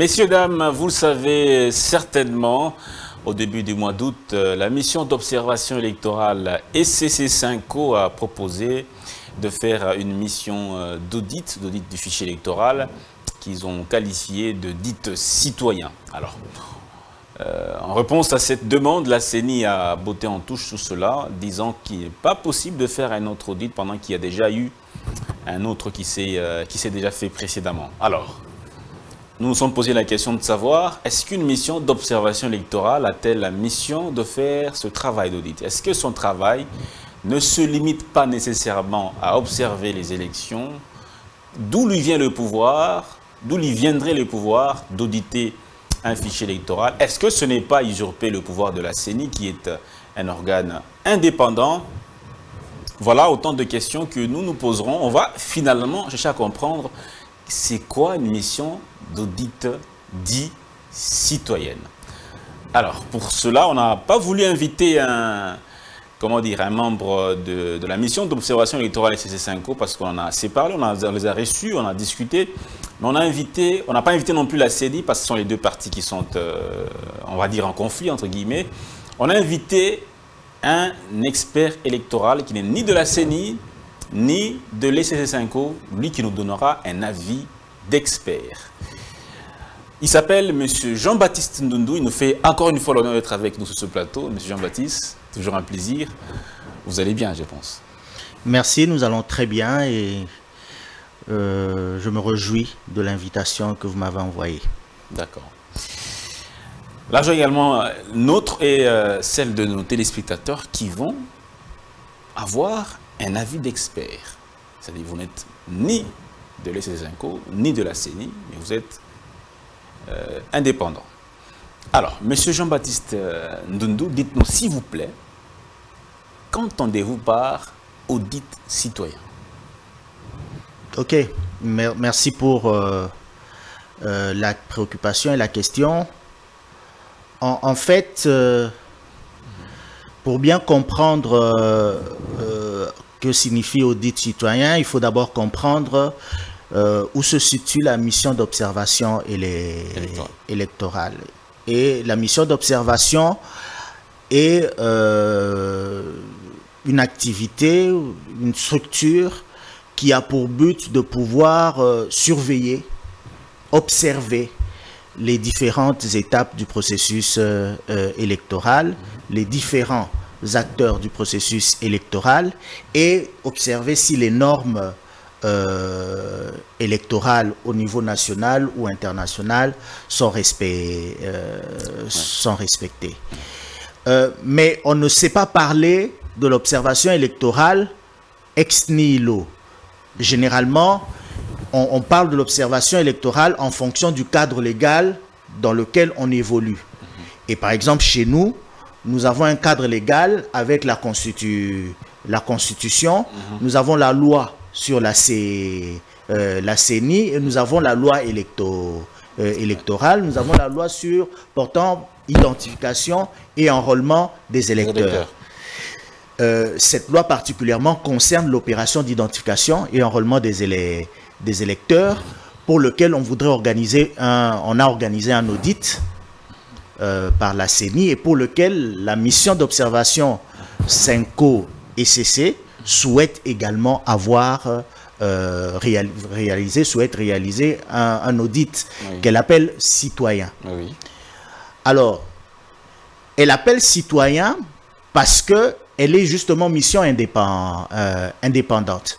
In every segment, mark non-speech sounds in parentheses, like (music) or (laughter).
Messieurs, dames, vous le savez certainement, au début du mois d'août, euh, la mission d'observation électorale SCC5O a proposé de faire une mission euh, d'audit, d'audit du fichier électoral, qu'ils ont qualifié de dite citoyen. Alors, euh, en réponse à cette demande, la CENI a botté en touche sous cela, disant qu'il n'est pas possible de faire un autre audit pendant qu'il y a déjà eu un autre qui s'est déjà fait précédemment. Alors, nous nous sommes posé la question de savoir, est-ce qu'une mission d'observation électorale a-t-elle la mission de faire ce travail d'audit? Est-ce que son travail ne se limite pas nécessairement à observer les élections? D'où lui vient le pouvoir? D'où lui viendrait le pouvoir d'auditer un fichier électoral? Est-ce que ce n'est pas usurper le pouvoir de la CENI qui est un organe indépendant? Voilà autant de questions que nous nous poserons. On va finalement chercher à comprendre c'est quoi une mission d'audit dit citoyenne. Alors, pour cela, on n'a pas voulu inviter un, comment dire, un membre de, la mission d'observation électorale SCC5O parce qu'on en a assez parlé, on, les a reçus, on a discuté, mais on n'a pas invité non plus la CEDI parce que ce sont les deux parties qui sont, euh, on va dire, en conflit, entre guillemets. On a invité un expert électoral qui n'est ni de la CENI, ni de l'SCC5O, lui qui nous donnera un avis d'expert. Il s'appelle M. Jean-Baptiste Ndundu. Il nous fait encore une fois l'honneur d'être avec nous sur ce plateau. M. Jean-Baptiste, toujours un plaisir. Vous allez bien, je pense. Merci, nous allons très bien et euh, je me réjouis de l'invitation que vous m'avez envoyée. D'accord. L'argent également nôtre et euh, celle de nos téléspectateurs qui vont avoir un avis d'expert. C'est-à-dire vous n'êtes ni de l'ESSINCO, ni de la CENI, mais vous êtes euh, indépendant. Alors, Monsieur Jean-Baptiste euh, Ndundu, dites-nous s'il vous plaît, qu'entendez-vous par audit citoyen? Ok, merci pour euh, la préoccupation et la question. En, fait, pour bien comprendre que signifie audit citoyen, il faut d'abord comprendre euh, où se situe la mission d'observation électorale. Et la mission d'observation est euh, une activité, une structure qui a pour but de pouvoir euh, surveiller, observer les différentes étapes du processus électoral, les différents acteurs du processus électoral et observer si les normes euh, électorales au niveau national ou international sont, respect, euh, sont respectées. Euh, mais on ne sait pas parler de l'observation électorale ex nihilo. Généralement, on, parle de l'observation électorale en fonction du cadre légal dans lequel on évolue. Et par exemple, chez nous, nous avons un cadre légal avec la, Constitution, nous avons la loi sur la, C, euh, la CENI et nous avons la loi électo, euh, électorale, nous avons la loi sur portant identification et enrôlement des électeurs. Euh, cette loi particulièrement concerne l'opération d'identification et enrôlement des, des électeurs pour lequel on voudrait organiser un, on a organisé un audit par la CENI et pour lequel la mission d'observation 5O et CC souhaite également avoir euh, réalisé, souhaite réaliser un, audit qu'elle appelle citoyen. Alors, elle appelle citoyen parce que elle est justement mission euh, indépendante.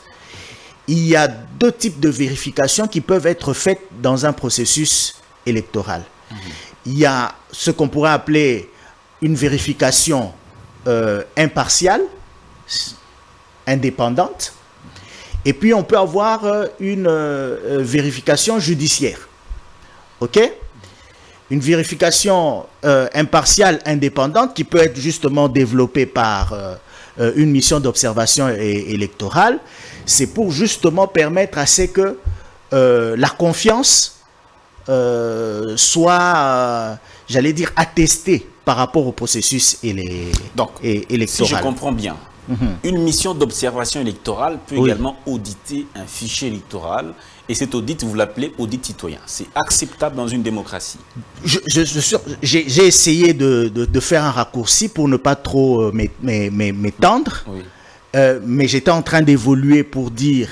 Il y a deux types de vérifications qui peuvent être faites dans un processus électoral. Mhm. Il y a ce qu'on pourrait appeler une vérification euh, impartiale, indépendante. Et puis, on peut avoir euh, une euh, euh, vérification judiciaire. OK? Une vérification impartiale, indépendante, qui peut être justement développée par une mission d'observation électorale. C'est pour justement permettre à ce que la confiance soit, j'allais dire, attestée par rapport au processus Donc, électoral. Si je comprends bien, Mhm. Une mission d'observation électorale peut également auditer un fichier électoral et cet audit, vous l'appelez audit citoyen. C'est acceptable dans une démocratie J'ai essayé de, faire un raccourci pour ne pas trop euh, m'étendre, euh, mais j'étais en train d'évoluer pour dire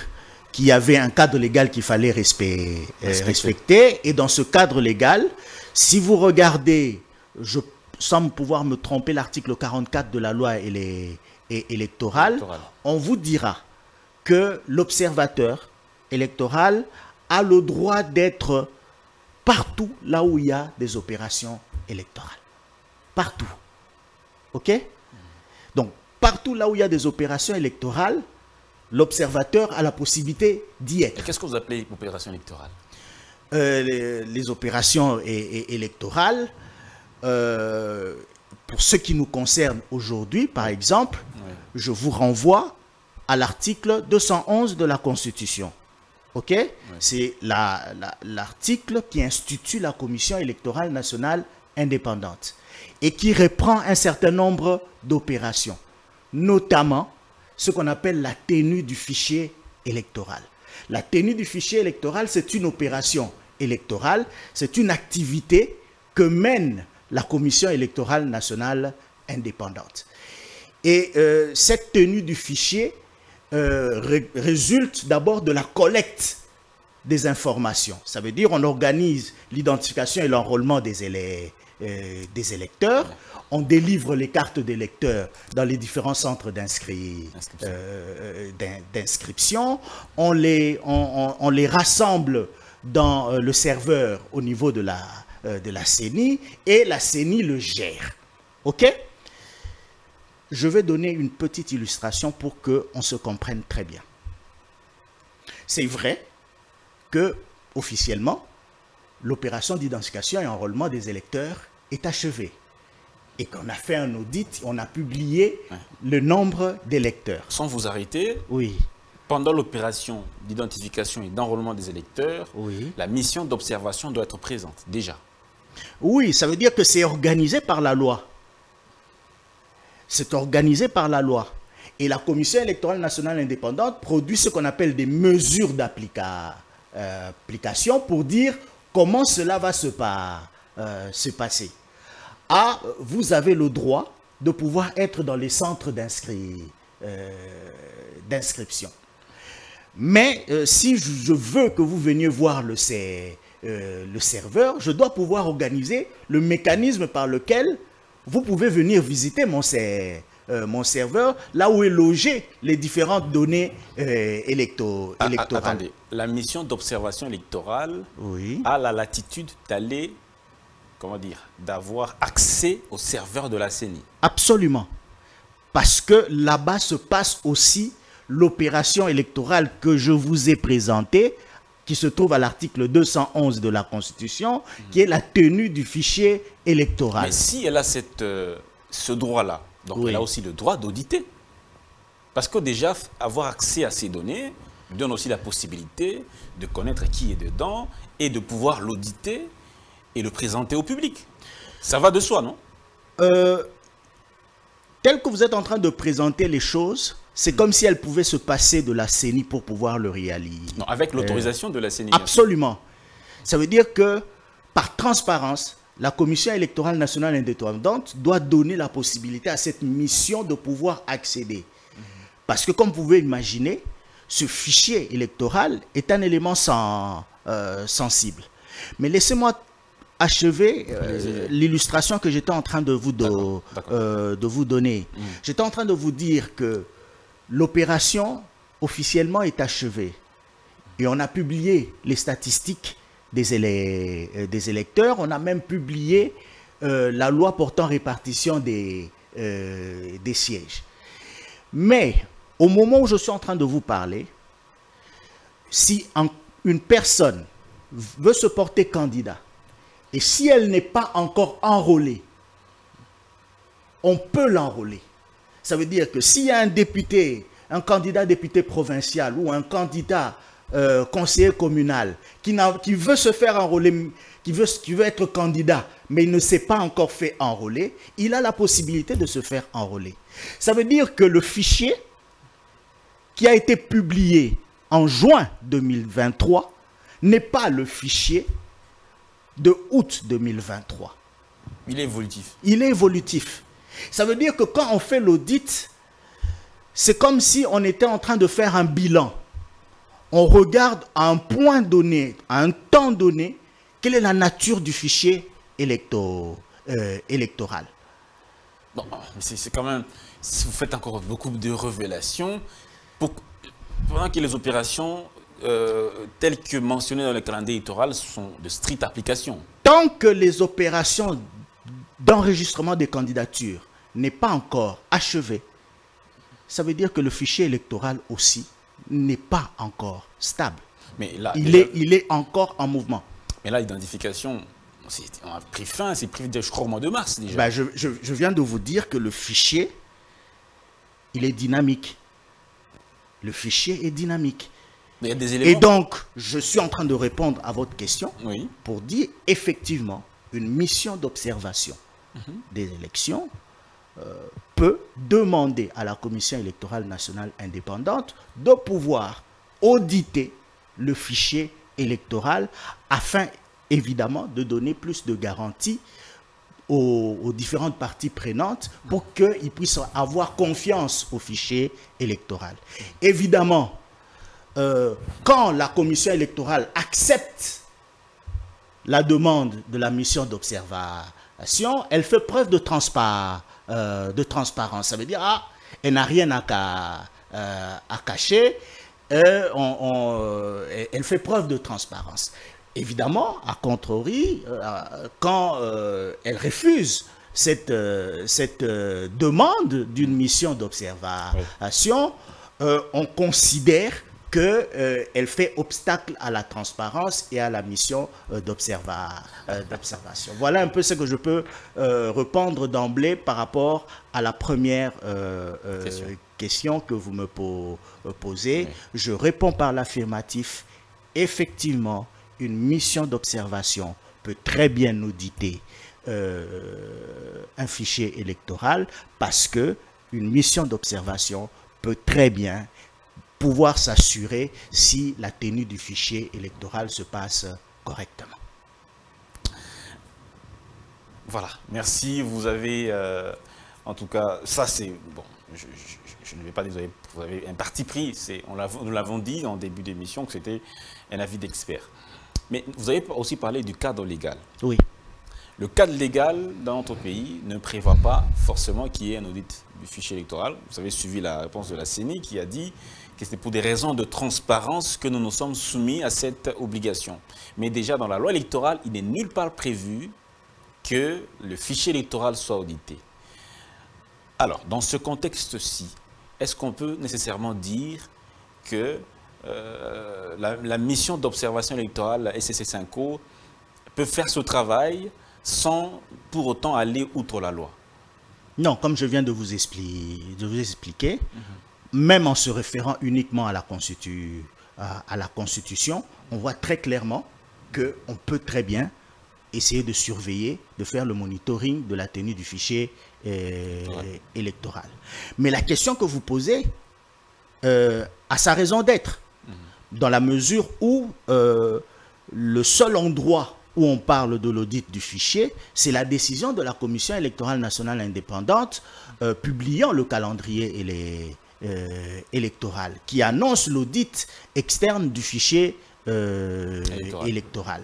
qu'il y avait un cadre légal qu'il fallait euh, respecter. Et dans ce cadre légal, si vous regardez, je semble pouvoir me tromper, l'article 44 de la loi électorale, on vous dira que l'observateur électoral a le droit d'être partout là où il y a des opérations électorales. Partout. OK? Donc, partout là où il y a des opérations électorales, l'observateur a la possibilité d'y être. Qu'est-ce que vous appelez opération électorale? Euh, les, opérations électorales, euh, pour ce qui nous concerne aujourd'hui, par exemple, je vous renvoie à l'article 211 de la Constitution. OK? C'est l'article qui institue la Commission électorale nationale indépendante et qui reprend un certain nombre d'opérations, notamment ce qu'on appelle la tenue du fichier électoral. La tenue du fichier électoral, c'est une opération électorale, c'est une activité que mène la Commission électorale nationale indépendante. Et euh, cette tenue du fichier euh, résulte d'abord de la collecte des informations. Ça veut dire on organise l'identification et l'enrôlement des, euh, des, électeurs, on délivre les cartes d'électeurs dans les différents centres d'inscription, on, les, on les rassemble dans le serveur au niveau de la, de la CENI et la CENI le gère. OK? Je vais donner une petite illustration pour qu'on se comprenne très bien. C'est vrai que, officiellement, l'opération d'identification et enrôlement des électeurs est achevée et qu'on a fait un audit, on a publié le nombre d'électeurs. Sans vous arrêter, oui. pendant l'opération d'identification et d'enrôlement des électeurs, oui. la mission d'observation doit être présente déjà. Oui, ça veut dire que c'est organisé par la loi. C'est organisé par la loi. Et la Commission électorale nationale indépendante produit ce qu'on appelle des mesures d'application pour dire comment cela va se, euh, se passer. Ah, vous avez le droit de pouvoir être dans les centres euh, d'inscription. Mais euh, si je veux que vous veniez voir le, euh, le serveur, je dois pouvoir organiser le mécanisme par lequel vous pouvez venir visiter mon, euh, mon serveur, là où est logé les différentes données euh, électo ah, ah, électorales. attendez, la mission d'observation électorale oui. a la latitude d'aller, comment dire, d'avoir accès au serveur de la CENI. Absolument. Parce que là-bas se passe aussi l'opération électorale que je vous ai présentée qui se trouve à l'article 211 de la Constitution, qui est la tenue du fichier électoral. Mais si elle a cette, euh, ce droit-là, donc elle a aussi le droit d'auditer. Parce que déjà, avoir accès à ces données donne aussi la possibilité de connaître qui est dedans et de pouvoir l'auditer et le présenter au public. Ça va de soi, non? Euh, Tel que vous êtes en train de présenter les choses, c'est comme si elle pouvait se passer de la CENI pour pouvoir le réaliser. Non, avec l'autorisation de la CENI. Absolument. Ça veut dire que, par transparence, la Commission électorale nationale indépendante doit donner la possibilité à cette mission de pouvoir accéder. Parce que, comme vous pouvez imaginer, ce fichier électoral est un élément euh, sensible. Mais laissez-moi achever euh, l'illustration que j'étais en train de vous, euh, de vous donner. Mm. J'étais en train de vous dire que L'opération officiellement est achevée et on a publié les statistiques des, euh, électeurs. On a même publié euh, la loi portant répartition euh, des sièges. Mais au moment où je suis en train de vous parler, si une personne veut se porter candidat et si elle n'est pas encore enrôlée, on peut l'enrôler. Ça veut dire que s'il y a un député, un candidat député provincial ou un candidat euh, conseiller communal qui, qui, veut se faire enrôler, qui veut, qui veut être candidat, mais il ne s'est pas encore fait enrôler, il a la possibilité de se faire enrôler. Ça veut dire que le fichier qui a été publié en juin 2023 n'est pas le fichier de août 2023. Il est évolutif. Il est évolutif. Ça veut dire que quand on fait l'audit, c'est comme si on était en train de faire un bilan. On regarde à un point donné, à un temps donné, quelle est la nature du fichier euh, électoral. Bon, c'est quand même, si vous faites encore beaucoup de révélations, pendant que les opérations euh, telles que mentionnées dans le calendrier électoral sont de stricte application. Tant que les opérations d'enregistrement des candidatures n'est pas encore achevées, ça veut dire que le fichier électoral aussi n'est pas encore stable. Mais là, il, est, il est encore en mouvement. Mais là, l'identification, on a pris fin, c'est pris, je crois, au mois de mars déjà. Ben, je, je, viens de vous dire que le fichier, il est dynamique. Le fichier est dynamique. Mais il y a des éléments. Et donc, je suis en train de répondre à votre question pour dire effectivement une mission d'observation mhm. des élections peut demander à la Commission électorale nationale indépendante de pouvoir auditer le fichier électoral afin évidemment de donner plus de garanties aux, différentes parties prenantes pour qu'ils puissent avoir confiance au fichier électoral. Évidemment, euh, quand la commission électorale accepte la demande de la mission d'observation, elle fait preuve de, transparence. Euh, de transparence. Ça veut dire, ah, elle n'a rien à, euh, à cacher, elle fait preuve de transparence. Évidemment, à contrario, quand elle refuse cette, cette demande d'une mission d'observation, on considère qu'elle euh, fait obstacle à la transparence et à la mission euh, euh, d'observation. voilà un peu ce que je peux répondre d'emblée par rapport à la première question. que vous me posez. Je réponds par l'affirmatif. Effectivement, une mission d'observation peut très bien auditer un fichier électoral parce que une mission d'observation peut très bien pouvoir s'assurer si la tenue du fichier électoral se passe correctement. Voilà, merci. Vous avez, euh, en tout cas, ça c'est, bon, je, ne vais pas désolé, vous avez un parti pris, on nous l'avons dit en début d'émission que c'était un avis d'expert. Mais vous avez aussi parlé du cadre légal. Oui. Le cadre légal dans notre pays ne prévoit pas forcément qu'il y ait un audit du fichier électoral. Vous avez suivi la réponse de la CENI qui a dit que c'est pour des raisons de transparence que nous nous sommes soumis à cette obligation. Mais déjà dans la loi électorale, il n'est nulle part prévu que le fichier électoral soit audité. Alors, dans ce contexte-ci, est-ce qu'on peut nécessairement dire que euh, la, mission d'observation électorale, la SCC5O, peut faire ce travail sans pour autant aller outre la loi? Non, comme je viens de vous expliquer, de vous expliquer mhm même en se référant uniquement à la, à, la Constitution, on voit très clairement qu'on peut très bien essayer de surveiller, de faire le monitoring de la tenue du fichier euh, électoral. Mais la question que vous posez euh, a sa raison d'être, mhm. dans la mesure où euh, le seul endroit où on parle de l'audit du fichier, c'est la décision de la Commission électorale nationale indépendante publiant le calendrier et les, euh, électorale qui annonce l'audit externe du fichier euh, électoral.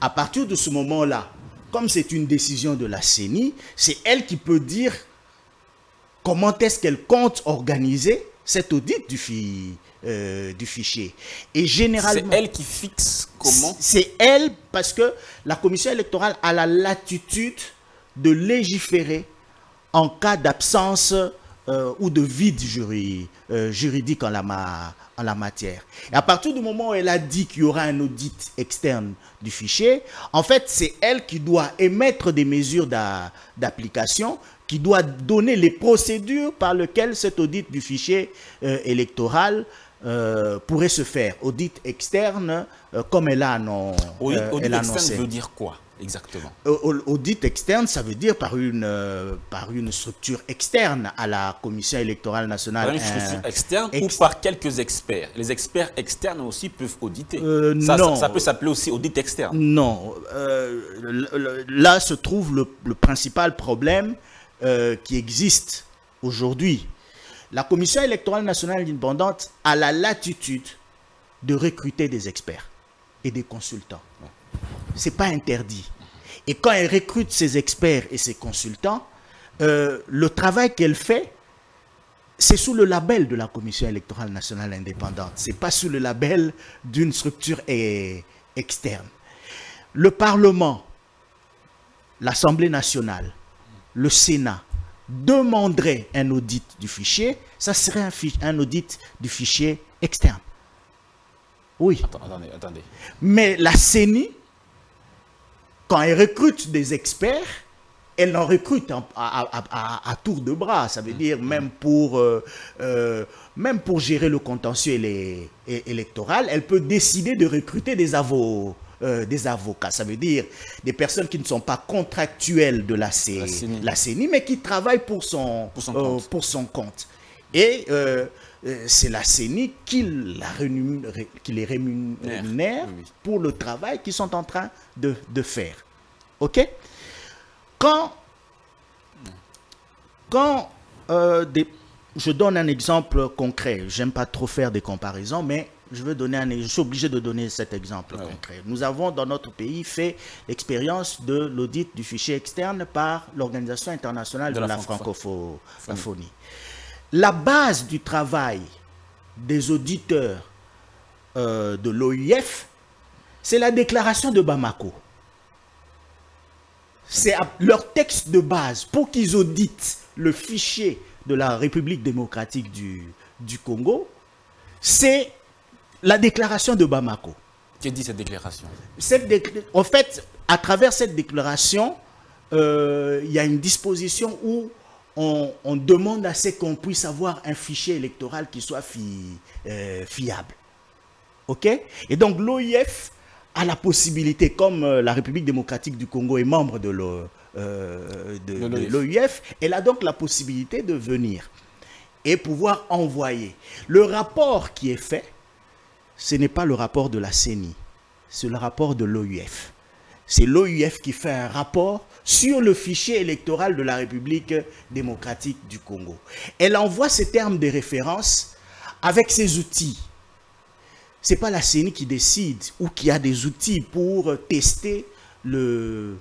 À partir de ce moment-là, comme c'est une décision de la CENI, c'est elle qui peut dire comment est-ce qu'elle compte organiser cet audit du, euh, du fichier. Et généralement... C'est elle qui fixe comment C'est elle parce que la commission électorale a la latitude de légiférer en cas d'absence euh, ou de vide euh, juridique en la, en la matière. Et à partir du moment où elle a dit qu'il y aura un audit externe du fichier, en fait, c'est elle qui doit émettre des mesures d'application, qui doit donner les procédures par lesquelles cet audit du fichier euh, électoral euh, pourrait se faire. Audit externe, comme elle a, non, audit, audit externe veut dire quoi? Exactement Audit externe, ça veut dire par une, par une structure externe à la Commission électorale nationale. Par une structure externe ou par quelques experts Les experts externes aussi peuvent auditer. ça, non. Ça, peut s'appeler aussi audit externe. Non. là se trouve le, le principal problème qui existe aujourd'hui la Commission électorale nationale indépendante a la latitude de recruter des experts et des consultants. Ce n'est pas interdit. Et quand elle recrute ses experts et ses consultants, euh, le travail qu'elle fait, c'est sous le label de la Commission électorale nationale indépendante. Ce n'est pas sous le label d'une structure externe. Le Parlement, l'Assemblée nationale, le Sénat, demanderait un audit du fichier, ça serait un, un audit du fichier externe. Oui. attendez, attendez. Mais la CENI, quand elle recrute des experts, elle en recrute à, tour de bras. Ça veut dire même pour, euh, euh, même pour gérer le contentieux électoral, elle peut décider de recruter des avocats euh, des avocats. Ça veut dire des personnes qui ne sont pas contractuelles de la, CENI, mais qui travaillent pour son, pour son, compte. compte. Et c'est la CENI qui, les rémunère pour le travail qu'ils sont en train de, faire. OK? Quand, quand je donne un exemple concret, j'aime pas trop faire des comparaisons, mais je veux donner un, je suis obligé de donner cet exemple concret. Nous avons dans notre pays fait l'expérience de l'audit du fichier externe par l'Organisation internationale de, la, francophonie. La base du travail des auditeurs euh, de l'OIF, c'est la déclaration de Bamako. C'est leur texte de base pour qu'ils auditent le fichier de la République démocratique du, du Congo. C'est la déclaration de Bamako. Que dit cette déclaration? En fait, à travers cette déclaration, euh, il y a une disposition où on, demande à ce qu'on puisse avoir un fichier électoral qui soit euh, fiable. OK? Et donc l'OIF a la possibilité, comme euh, la République démocratique du Congo est membre de l'OIF, elle a donc la possibilité de venir et pouvoir envoyer. Le rapport qui est fait ce n'est pas le rapport de la CENI, c'est le rapport de l'OUF. C'est l'OUF qui fait un rapport sur le fichier électoral de la République démocratique du Congo. Elle envoie ces termes de référence avec ses outils. Ce n'est pas la CENI qui décide ou qui a des outils pour tester le,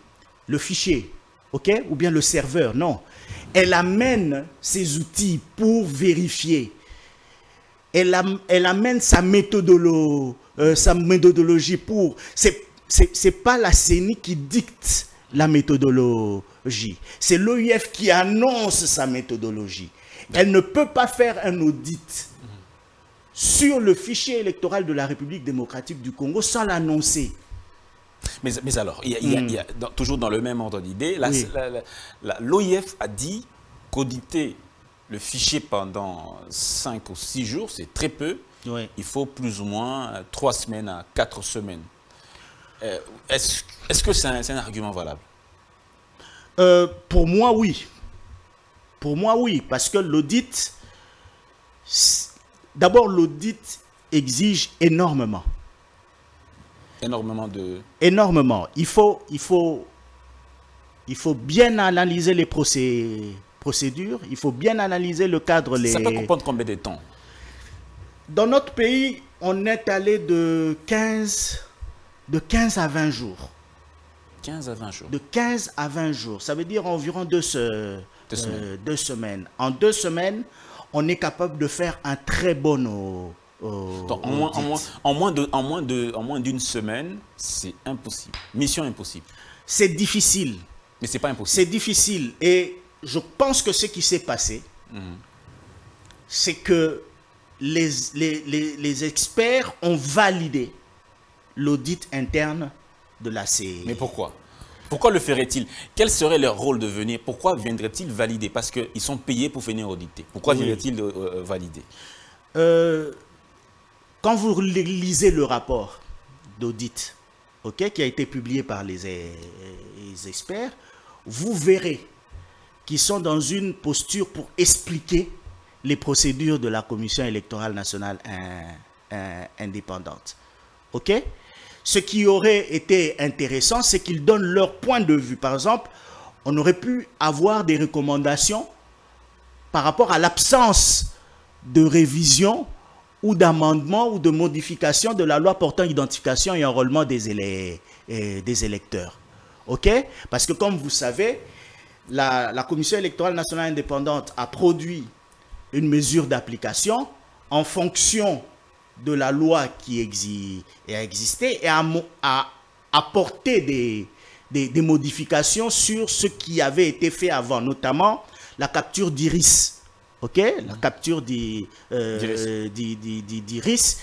fichier, ou bien le serveur, non. Elle amène ses outils pour vérifier elle, amène sa méthodologie, euh, sa méthodologie pour... n'est pas la CENI qui dicte la méthodologie. C'est l'OIF qui annonce sa méthodologie. Elle ne peut pas faire un audit sur le fichier électoral de la République démocratique du Congo sans l'annoncer. Mais, mais, alors, il y a, toujours dans le même ordre d'idée, l'OIF a dit qu'auditer le fichier pendant 5 ou 6 jours, c'est très peu. Il faut plus ou moins 3 semaines à 4 semaines. Euh, est-ce que c'est un, argument valable? Euh, Pour moi, oui. Pour moi, oui. Parce que l'audit, d'abord, l'audit exige énormément. Énormément de... Énormément. Il faut, il faut, il faut bien analyser les procès procédure, il faut bien analyser le cadre. Les... Ça peut comprendre combien de temps? Dans notre pays, on est allé de 15, de 15 à 20 jours. 15 à 20 jours. De 15 à 20 jours. Ça veut dire environ deux, euh, semaines. En deux semaines, on est capable de faire un très bon... en, moins, en, moins, de, en, moins de, en moins d'une semaine, c'est impossible. Mission impossible. C'est difficile. Mais c'est pas impossible. C'est difficile. Et je pense que ce qui s'est passé, c'est que les, les, experts ont validé l'audit interne de la CE. Mais pourquoi? Pourquoi le ferait-il? Quel serait leur rôle de venir? Pourquoi viendraient-ils valider? Parce qu'ils sont payés pour venir auditer. Pourquoi viendraient-ils euh, euh, valider? Euh, quand vous lisez le rapport d'audit, ok, qui a été publié par les, les experts, vous verrez qu'ils sont dans une posture pour expliquer les procédures de la Commission électorale nationale indépendante. OK? Ce qui aurait été intéressant, c'est qu'ils donnent leur point de vue. Par exemple, on aurait pu avoir des recommandations par rapport à l'absence de révision ou d'amendement ou de modification de la loi portant identification et enrôlement des, des électeurs. OK? Parce que comme vous savez, la Commission électorale nationale indépendante a produit une mesure d'application en fonction de la loi qui a existé et a, apporté des, des, modifications sur ce qui avait été fait avant, notamment la capture d'iris. OK? La capture euh, d'iris,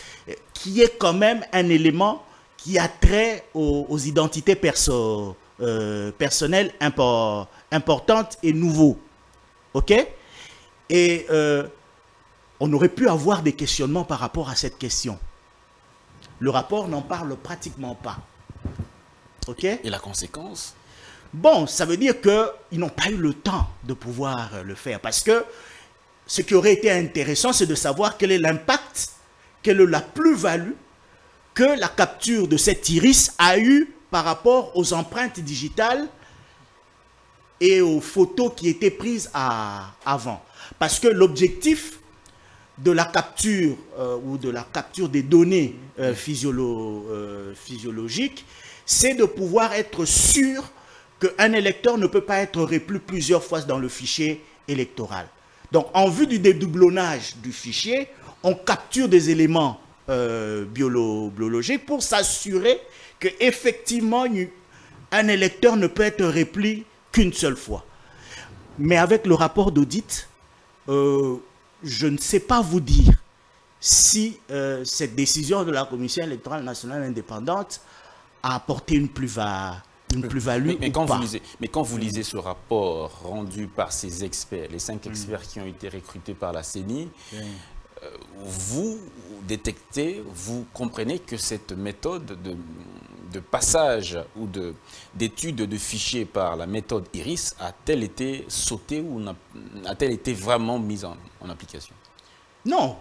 qui est quand même un élément qui a trait aux, identités perso, euh, personnelles importantes et nouveaux. OK? Et euh, on aurait pu avoir des questionnements par rapport à cette question. Le rapport n'en parle pratiquement pas. OK? Et la conséquence? Bon, ça veut dire qu'ils n'ont pas eu le temps de pouvoir le faire. Parce que ce qui aurait été intéressant, c'est de savoir quel est l'impact, quelle est la plus-value que la capture de cet iris a eu par rapport aux empreintes digitales et aux photos qui étaient prises avant. Parce que l'objectif de la capture euh, ou de la capture des données euh, euh, physiologiques, c'est de pouvoir être sûr qu'un électeur ne peut pas être replu plusieurs fois dans le fichier électoral. Donc, en vue du dédoublonnage du fichier, on capture des éléments biologiques pour s'assurer qu'effectivement, un électeur ne peut être repli qu'une seule fois. Mais avec le rapport d'audit, je ne sais pas vous dire si euh, cette décision de la Commission électorale nationale indépendante a apporté une plus-value plus mais, mais, quand Vous lisez, mais quand vous lisez ce rapport rendu par ces experts, les cinq experts qui ont été recrutés par la CENI, euh, vous détectez, vous comprenez que cette méthode de de passage ou d'étude de, fichiers par la méthode IRIS a-t-elle été sautée ou a-t-elle été vraiment mise en, application? Non.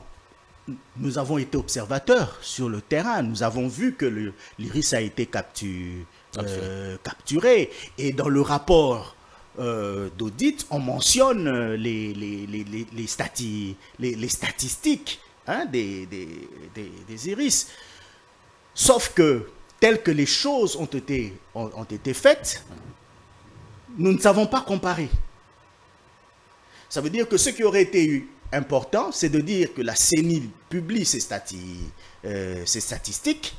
Nous avons été observateurs sur le terrain. Nous avons vu que l'IRIS a été euh, capturé. Et dans le rapport euh, d'audit, on mentionne les, les, les, les statistiques hein, des, des, des iris. Sauf que telles que les choses ont été, ont, été faites, nous ne savons pas comparer. Ça veut dire que ce qui aurait été important, c'est de dire que la CENI publie ses, euh, ses statistiques,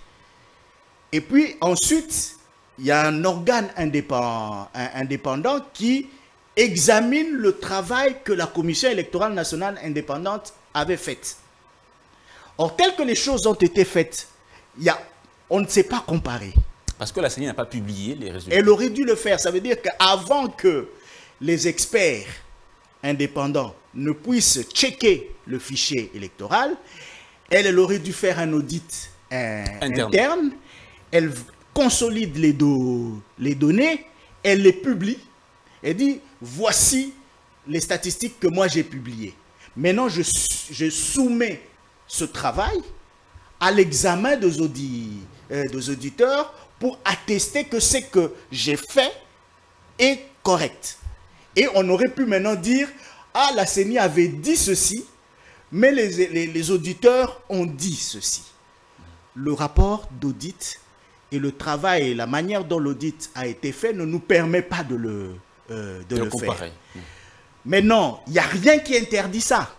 et puis ensuite, il y a un organe indépendant, indépendant qui examine le travail que la Commission électorale nationale indépendante avait fait. Or, tel que les choses ont été faites, il y a on ne sait pas comparer. Parce que la CENI n'a pas publié les résultats. Elle aurait dû le faire. Ça veut dire qu'avant que les experts indépendants ne puissent checker le fichier électoral, elle, aurait dû faire un audit euh, interne. Elle consolide les, les données, elle les publie et dit voici les statistiques que moi j'ai publiées. Maintenant, je, je soumets ce travail à l'examen des, euh, des auditeurs pour attester que ce que j'ai fait est correct. Et on aurait pu maintenant dire, ah, la CENI avait dit ceci, mais les, les, auditeurs ont dit ceci. Le rapport d'audit et le travail et la manière dont l'audit a été fait ne nous permet pas de le, euh, de, le faire. Maintenant, il n'y a rien qui interdit ça.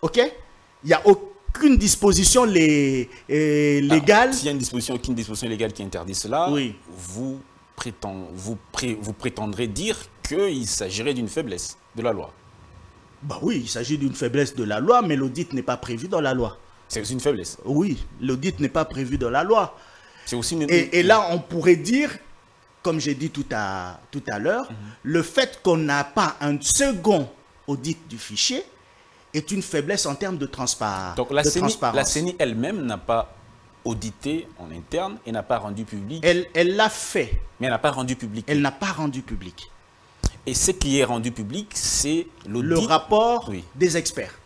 OK? Il n'y a aucun aucune disposition les, euh, légale. S'il y a une disposition, aucune disposition légale qui interdit cela, oui. vous, prétend, vous, vous prétendrez dire qu'il s'agirait d'une faiblesse de la loi. Bah oui, il s'agit d'une faiblesse de la loi, mais l'audit n'est pas prévu dans la loi. C'est aussi une faiblesse. Oui, l'audit n'est pas prévu dans la loi. C'est aussi une... et, et, là, on pourrait dire, comme j'ai dit tout à, tout à l'heure, mhm. le fait qu'on n'a pas un second audit du fichier est une faiblesse en termes de, transparence. Donc la, CENI, la CENI elle-même n'a pas audité en interne et n'a pas rendu public. Elle l'a fait. Mais elle n'a pas rendu public. Elle n'a pas rendu public. Et ce qui est rendu public, c'est le rapport des experts.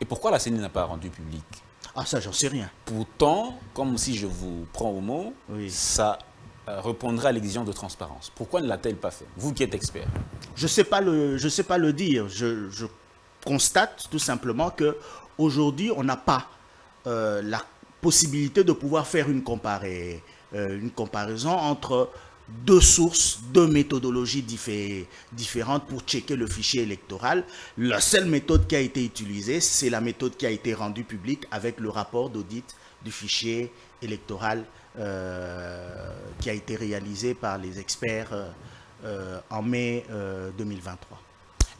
Et pourquoi la CENI n'a pas rendu public? Ah ça, j'en sais rien. Pourtant, comme si je vous prends au mot, ça euh, répondrait à l'exigence de transparence. Pourquoi ne l'a-t-elle pas fait? Vous qui êtes expert. Je ne sais, pas le, je sais pas le dire. Je, constate tout simplement que aujourd'hui, on n'a pas euh, la possibilité de pouvoir faire euh, une comparaison entre deux sources, deux méthodologies différentes pour checker le fichier électoral. La seule méthode qui a été utilisée, c'est la méthode qui a été rendue publique avec le rapport d'audit du fichier électoral euh, qui a été réalisé par les experts en mai 2023.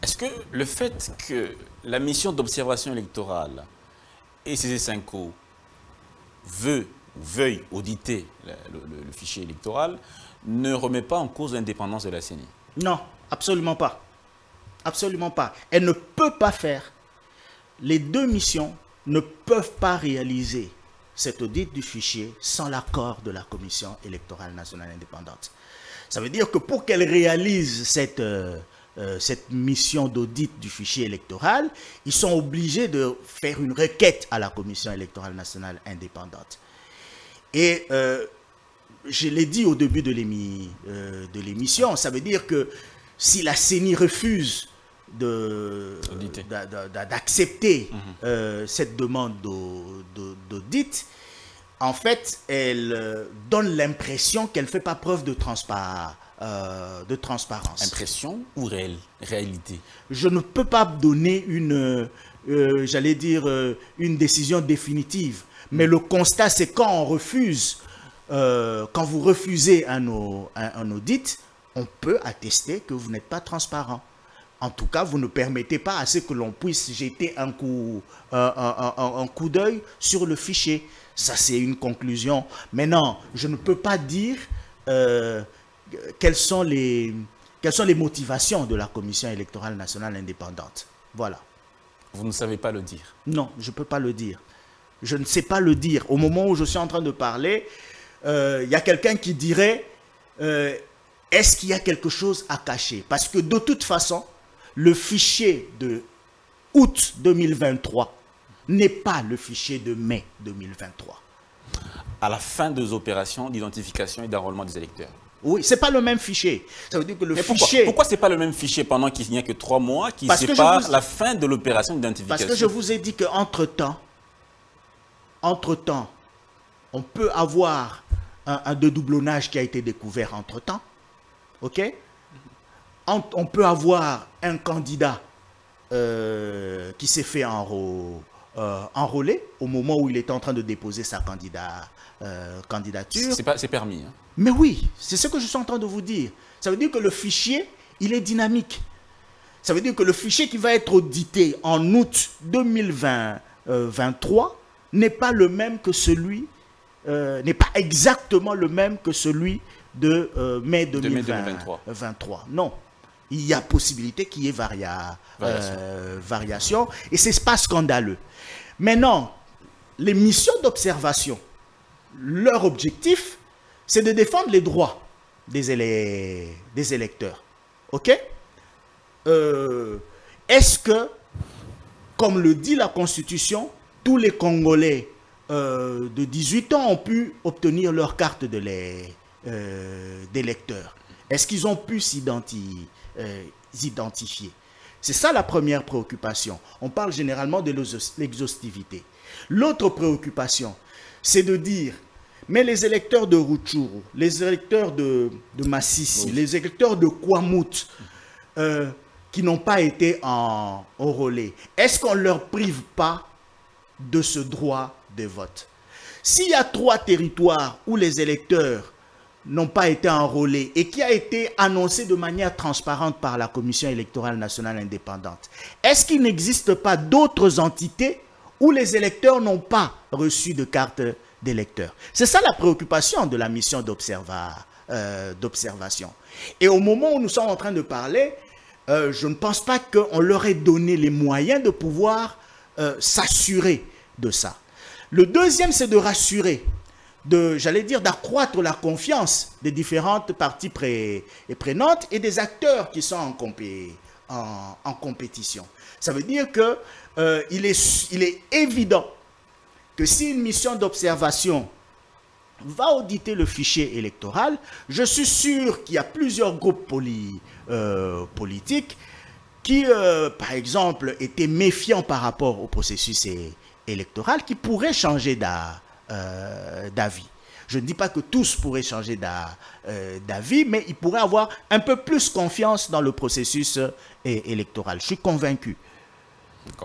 Est-ce que le fait que la mission d'observation électorale et CC5O veut veuille auditer le fichier électoral ne remet pas en cause l'indépendance de la CENI Non, absolument pas. Absolument pas. Elle ne peut pas faire. Les deux missions ne peuvent pas réaliser cet audit du fichier sans l'accord de la Commission électorale nationale indépendante. Ça veut dire que pour qu'elle réalise cette, euh, cette mission d'audit du fichier électoral, ils sont obligés de faire une requête à la Commission électorale nationale indépendante. Et euh, je l'ai dit au début euh, de l'émission, ça veut dire que si la CENI refuse d'accepter euh, cette demande d'audit, en fait, elle euh, donne l'impression qu'elle ne fait pas preuve de, de transparence. Impression ou réalité? Je ne peux pas donner une, j'allais dire, une décision définitive. Mais le constat, c'est quand on refuse euh, quand vous refusez un, audit, on peut attester que vous n'êtes pas transparent. En tout cas, vous ne permettez pas à ce que l'on puisse jeter un coup, un, coup d'œil sur le fichier. Ça, c'est une conclusion. Maintenant, je ne peux pas dire euh, quelles, sont les, quelles sont les motivations de la Commission électorale nationale indépendante? Voilà. Vous ne savez pas le dire Non, je ne peux pas le dire. Je ne sais pas le dire. Au moment où je suis en train de parler, il euh, y a quelqu'un qui dirait, euh, est-ce qu'il y a quelque chose à cacher? Parce que de toute façon, le fichier de août 2023 n'est pas le fichier de mai 2023. À la fin des opérations d'identification et d'enrôlement des électeurs. Oui, c'est pas le même fichier. Ça veut dire que le Mais fichier... Pourquoi, ce n'est pas le même fichier pendant qu'il n'y a que trois mois qui sépare la fin de l'opération d'identification Parce que je vous ai dit qu'entre-temps, entre-temps, on peut avoir un, dédoublonnage qui a été découvert entre-temps. OK? On, peut avoir un candidat euh, qui s'est fait euh, enrôler au moment où il est en train de déposer sa candidat, euh, candidature. C'est permis. Hein. Mais oui, c'est ce que je suis en train de vous dire. Ça veut dire que le fichier, il est dynamique. Ça veut dire que le fichier qui va être audité en août 2023 n'est pas le même que celui euh, n'est pas exactement le même que celui de euh, mai 2023. Non, il y a possibilité qu'il y ait variation. Euh, variation. et c'est pas scandaleux. Maintenant, les missions d'observation, leur objectif, c'est de défendre les droits des, électeurs. OK? Est-ce que, comme le dit la Constitution, tous les Congolais euh, de 18 ans ont pu obtenir leur carte euh, d'électeur Est-ce qu'ils ont pu euh, s'identifier? C'est ça la première préoccupation. On parle généralement de l'exhaustivité. L'autre préoccupation, c'est de dire, mais les électeurs de Rutshuru, les électeurs de, de Massissi, les électeurs de Kwamut, qui n'ont pas été enrôlés, est-ce qu'on ne leur prive pas de ce droit de vote? S'il y a trois territoires où les électeurs n'ont pas été enrôlés et qui a été annoncé de manière transparente par la Commission électorale nationale indépendante, est-ce qu'il n'existe pas d'autres entités où les électeurs n'ont pas reçu de carte d'électeur? C'est ça la préoccupation de la mission euh, d'observation. et au moment où nous sommes en train de parler, euh, je ne pense pas qu'on leur ait donné les moyens de pouvoir euh, s'assurer de ça. Le deuxième, c'est de rassurer, de, j'allais dire, d'accroître la confiance des différentes parties prenantes et des acteurs qui sont en, compétition. Ça veut dire qu'il euh, est, il est évident que si une mission d'observation va auditer le fichier électoral, je suis sûr qu'il y a plusieurs groupes euh, politiques qui, euh, par exemple, étaient méfiants par rapport au processus électoral, qui pourraient changer euh, d'avis. Je ne dis pas que tous pourraient changer d'avis, mais ils pourraient avoir un peu plus confiance dans le processus électoral. Je suis convaincu.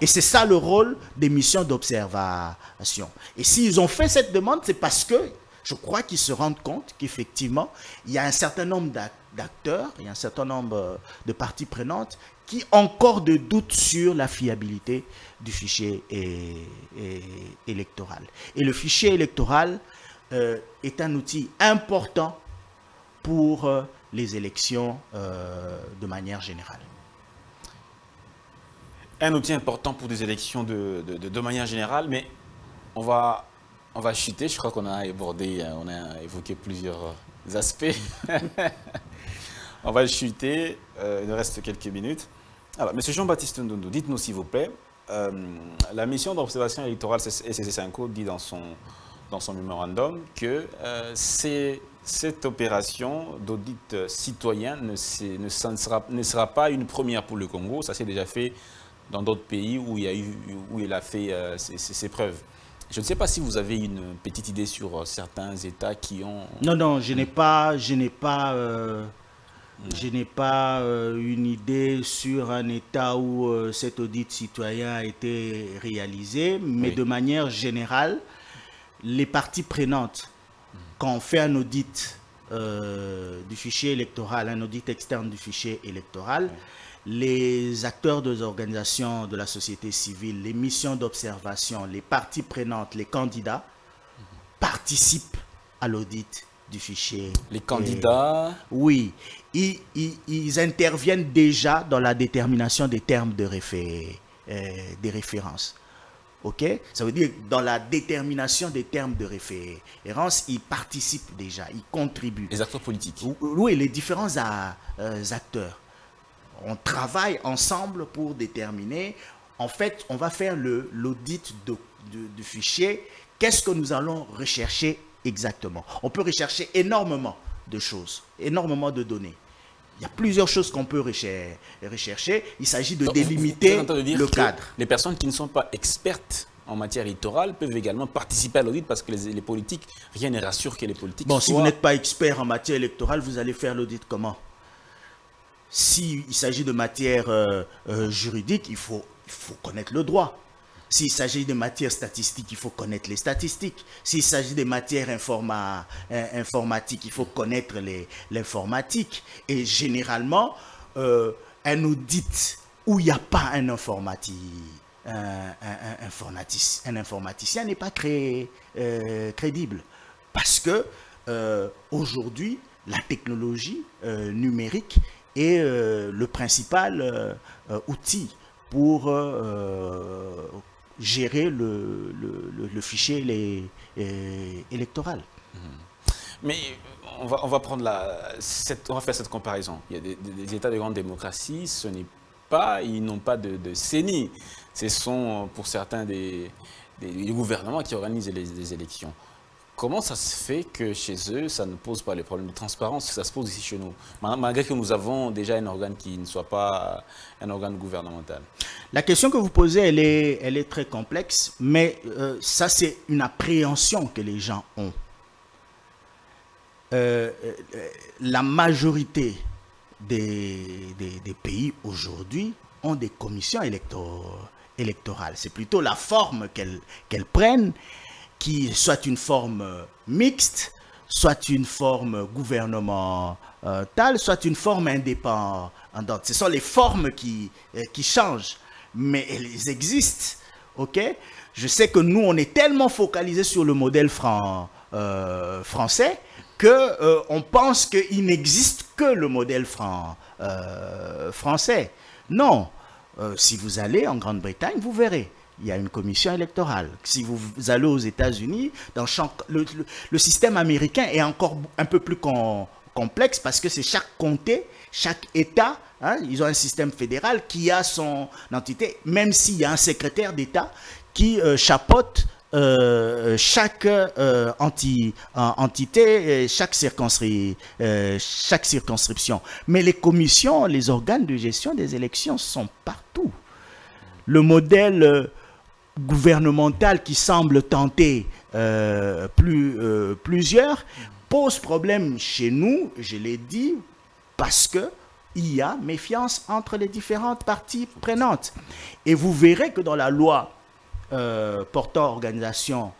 Et c'est ça le rôle des missions d'observation. Et s'ils ont fait cette demande, c'est parce que je crois qu'ils se rendent compte qu'effectivement, il y a un certain nombre d'acteurs, il y a un certain nombre de parties prenantes qui ont encore de doutes sur la fiabilité du fichier électoral. Et le fichier électoral euh, est un outil important pour euh, les élections euh, de manière générale. Un outil important pour des élections de, de manière générale, mais on va on va chuter. Je crois qu'on a on évoqué plusieurs aspects. (laughs) on va chuter. Il nous reste quelques minutes. Alors, Monsieur Jean-Baptiste Ndundu, dites-nous s'il vous plaît, la mission d'observation électorale SCC5 dit dans son, dans son mémorandum que cette opération d'audit citoyen ne, ne, sera, ne, sera, pas une première pour le Congo. Ça s'est déjà fait dans d'autres pays où il, a eu, où il a fait ses preuves. Je ne sais pas si vous avez une petite idée sur euh, certains États qui ont... Non, non, je n'ai pas, je n'ai pas, euh, je n'ai pas euh, une idée sur un État où cet audit citoyen a été réalisé, mais de manière générale, les parties prenantes, quand on fait un audit du fichier électoral, un audit externe du fichier électoral, les acteurs des organisations de la société civile, les missions d'observation, les parties prenantes, les candidats participent à l'audit du fichier. Les candidats Oui, ils, interviennent déjà dans la détermination des termes de réfé euh, des références. OK? Ça veut dire dans la détermination des termes de référence, ils participent déjà, ils contribuent. Les acteurs politiques Oui, les différents euh, acteurs on travaille ensemble pour déterminer, en fait, on va faire l'audit du fichier. Qu'est-ce que nous allons rechercher exactement? On peut rechercher énormément de choses, énormément de données. Il y a plusieurs choses qu'on peut rechercher. Il s'agit de délimiter le cadre. Les personnes qui ne sont pas expertes en matière électorale peuvent également participer à l'audit parce que les, politiques, rien ne rassure que les politiques Bon, si vous n'êtes pas expert en matière électorale, vous allez faire l'audit comment? S'il s'agit de matière euh, euh, juridique, il faut, faut connaître le droit. S'il s'agit de matière statistique, il faut connaître les statistiques. S'il s'agit de matière informa, euh, informatique, il faut connaître l'informatique. Et généralement, un audit où il n'y a pas un, informaticien n'est pas très crédible. Parce que aujourd'hui, la technologie numérique est euh, le principal euh, euh, outil pour gérer le, le, fichier électoral. Mhm. Mais on va, on va, prendre la, on va faire cette comparaison. Il y a des, États de grande démocratie, ce n'est pas, ils n'ont pas de, de, CENI. Ce sont pour certains des, gouvernements qui organisent les élections. Comment ça se fait que chez eux, ça ne pose pas les problèmes de transparence Ça se pose ici chez nous, malgré que nous avons déjà un organe qui ne soit pas un organe gouvernemental? La question que vous posez, elle est, très complexe, mais euh, ça, c'est une appréhension que les gens ont. Euh, euh, la majorité des, pays aujourd'hui ont des commissions électorales. C'est plutôt la forme qu'elles prennent qui soit une forme euh, mixte, soit une forme gouvernementale, soit une forme indépendante. Ce sont les formes qui, euh, qui changent, mais elles existent. ok? Je sais que nous, on est tellement focalisé sur le modèle franc, euh, français qu'on euh, pense qu'il n'existe que le modèle français. Non. si vous allez en Grande-Bretagne, vous verrez il y a une commission électorale. Si vous allez aux États-Unis, dans le, le, système américain est encore un peu plus complexe parce que c'est chaque comté, chaque État, hein, ils ont un système fédéral qui a son entité, même s'il y a un secrétaire d'État qui euh, chapeaute euh, chaque euh, entité, chaque, chaque circonscription. Mais les commissions, les organes de gestion des élections sont partout. Le modèle gouvernemental qui semble tenter euh, plus, euh, plusieurs pose problème chez nous, je l'ai dit, parce que il y a méfiance entre les différentes parties prenantes. Et vous verrez que dans la loi euh, portant organisation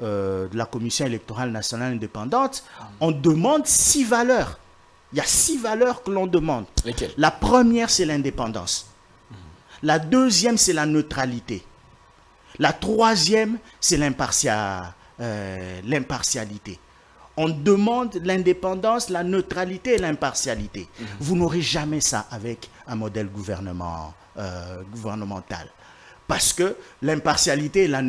de la Commission électorale nationale indépendante, on demande six valeurs. Il y a six valeurs que l'on demande. La première, c'est l'indépendance. La deuxième, c'est la neutralité. La troisième, c'est euh, l'impartialité. On demande l'indépendance, la neutralité et l'impartialité. Mhm. Vous n'aurez jamais ça avec un modèle gouvernement, euh, gouvernemental. Parce que l'impartialité et la,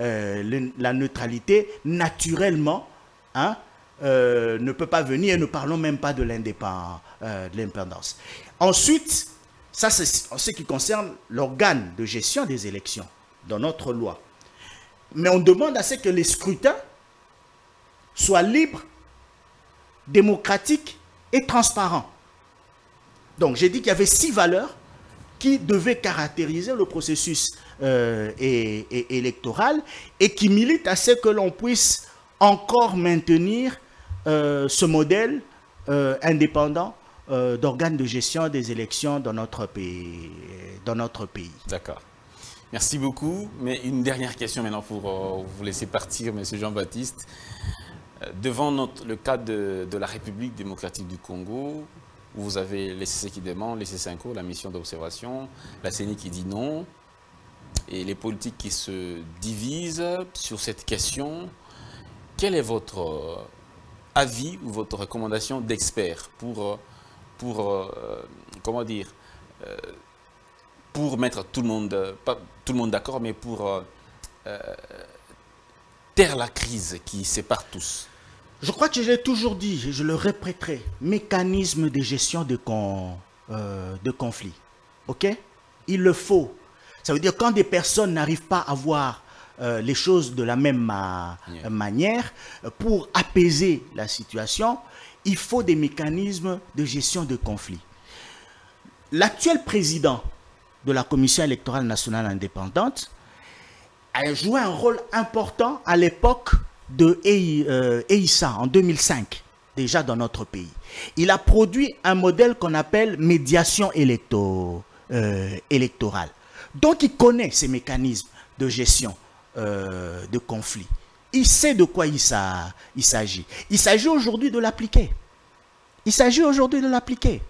euh, la, neutralité, naturellement, hein, ne peut pas venir, et ne parlons même pas de l'indépendance. Ensuite, ça c'est en ce qui concerne l'organe de gestion des élections dans notre loi. Mais on demande à ce que les scrutins soient libres, démocratiques et transparents. Donc j'ai dit qu'il y avait six valeurs qui devaient caractériser le processus euh, électoral et qui militent à ce que l'on puisse encore maintenir euh, ce modèle euh, indépendant d'organes de gestion des élections dans notre pays. Dans notre pays. D'accord. Merci beaucoup. Mais une dernière question maintenant pour euh, vous laisser partir, M. Jean-Baptiste. Euh, devant le cas de, la République démocratique du Congo, où vous avez les CC qui demandent, les C5O, la mission d'observation, la CENI qui dit non, et les politiques qui se divisent sur cette question, quel est votre euh, avis ou votre recommandation d'expert pour, pour comment dire, pour mettre tout le monde, pas tout le monde d'accord, mais pour euh, euh, taire la crise qui sépare tous Je crois que je l'ai toujours dit, et je le répéterai, mécanisme de gestion de, con, euh, de conflit. OK? Il le faut. Ça veut dire quand des personnes n'arrivent pas à voir les choses de la même manière, pour apaiser la situation, il faut des mécanismes de gestion de conflit. L'actuel président de la Commission électorale nationale indépendante a joué un rôle important à l'époque de EISA en 2005, déjà dans notre pays. Il a produit un modèle qu'on appelle médiation euh, électorale. Donc il connaît ces mécanismes de gestion euh, de conflits. Il sait de quoi il s'agit. Il s'agit aujourd'hui de l'appliquer. Il s'agit aujourd'hui de l'appliquer.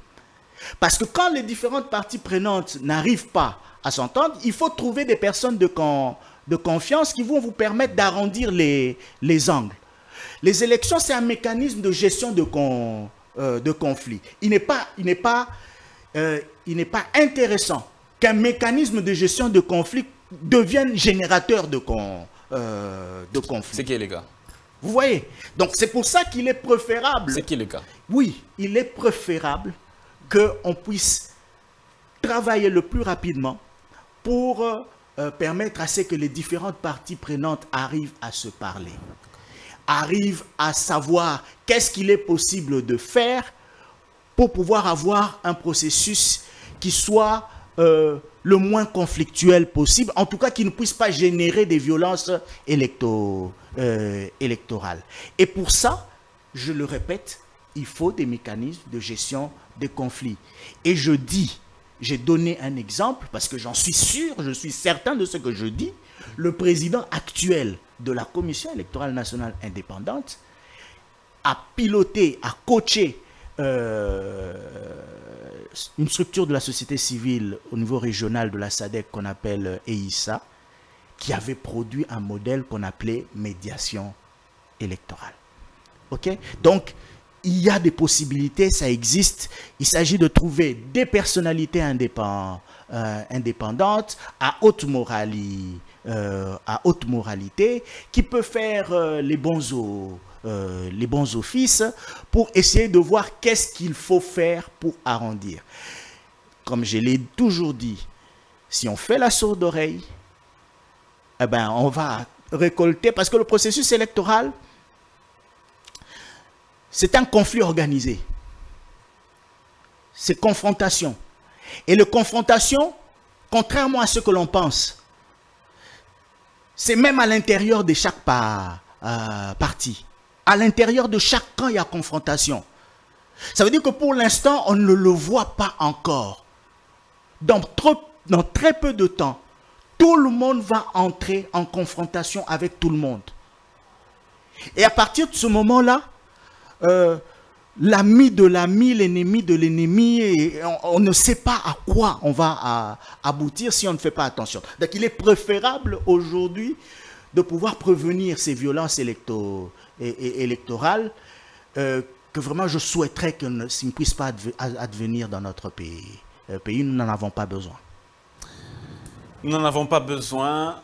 Parce que quand les différentes parties prenantes n'arrivent pas à s'entendre, il faut trouver des personnes de, de confiance qui vont vous permettre d'arrondir les, les angles. Les élections, c'est un mécanisme de gestion de, euh, de conflit. Il n'est pas, il pas, euh, il pas intéressant qu'un mécanisme de gestion de conflit devienne générateur de, con, euh, de conflit. C'est qui les gars? Vous voyez? Donc c'est pour ça qu'il est préférable. C'est qui le cas Oui, il est préférable qu'on puisse travailler le plus rapidement pour euh, permettre à ce que les différentes parties prenantes arrivent à se parler, arrivent à savoir qu'est-ce qu'il est possible de faire pour pouvoir avoir un processus qui soit euh, le moins conflictuel possible, en tout cas qui ne puisse pas générer des violences euh, électorales. Et pour ça, je le répète, il faut des mécanismes de gestion des conflits. Et je dis, j'ai donné un exemple parce que j'en suis sûr, je suis certain de ce que je dis. Le président actuel de la Commission électorale nationale indépendante a piloté, a coaché euh, une structure de la société civile au niveau régional de la SADEC qu'on appelle EISA, qui avait produit un modèle qu'on appelait médiation électorale. Ok? Donc, il y a des possibilités, ça existe. Il s'agit de trouver des personnalités euh, indépendantes à haute euh, à haute moralité qui peuvent faire euh, les, bons les bons offices pour essayer de voir qu'est-ce qu'il faut faire pour arrondir. Comme je l'ai toujours dit, si on fait la sourde oreille, eh ben, on va récolter, parce que le processus électoral, c'est un conflit organisé. C'est confrontation. Et le confrontation, contrairement à ce que l'on pense, c'est même à l'intérieur de chaque euh, parti. À l'intérieur de chaque camp, il y a confrontation. Ça veut dire que pour l'instant, on ne le voit pas encore. Dans très peu de temps, tout le monde va entrer en confrontation avec tout le monde. Et à partir de ce moment-là, euh, l'ami de l'ami, l'ennemi de l'ennemi, on, on, ne sait pas à quoi on va aboutir si on ne fait pas attention. Donc il est préférable aujourd'hui de pouvoir prévenir ces violences électorales euh, que vraiment je souhaiterais que ne, puissent pas advenir dans notre pays. Euh, pays nous n'en avons pas besoin. Nous n'en avons pas besoin.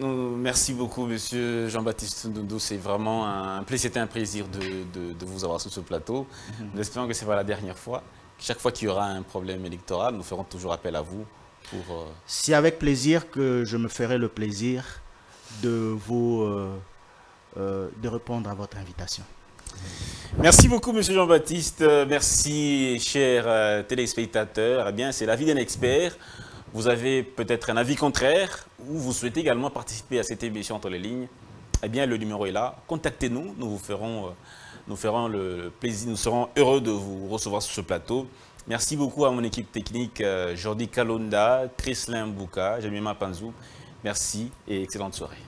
Merci beaucoup, Monsieur Jean-Baptiste Ndoudou. C'est vraiment un plaisir, c'était un plaisir de, vous avoir sur ce plateau. Mhm. Nous espérons que ce n'est pas la dernière fois. Chaque fois qu'il y aura un problème électoral, nous ferons toujours appel à vous pour... Euh, C'est avec plaisir que je me ferai le plaisir de vous... Euh, euh, de répondre à votre invitation. Merci beaucoup, Monsieur Jean-Baptiste. Merci, chers téléspectateurs. Eh bien, c'est l'avis d'un expert vous avez peut-être un avis contraire ou vous souhaitez également participer à cette émission entre les lignes, eh bien, le numéro est là. Contactez-nous, nous vous ferons, euh, le plaisir, nous serons heureux de vous recevoir sur ce plateau. Merci beaucoup à mon équipe technique, euh, Jordi Kalonda, Chris Bouka, Jamima Panzou. Merci et excellente soirée.